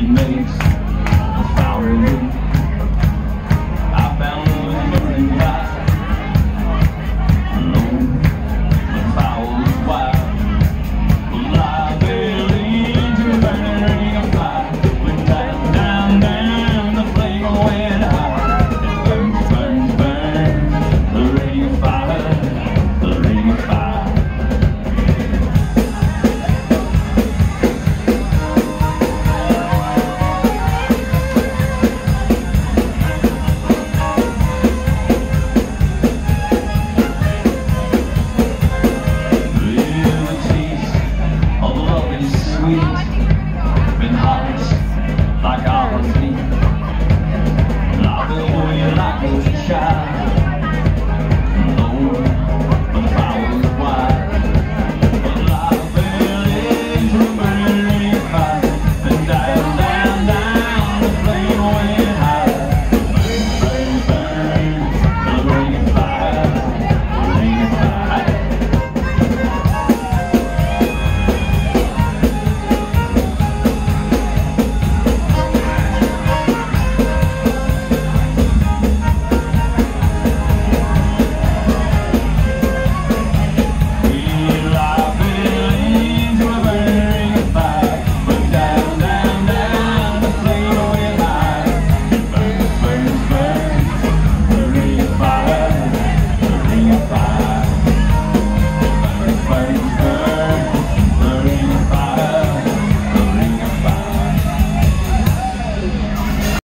he makes. A flower in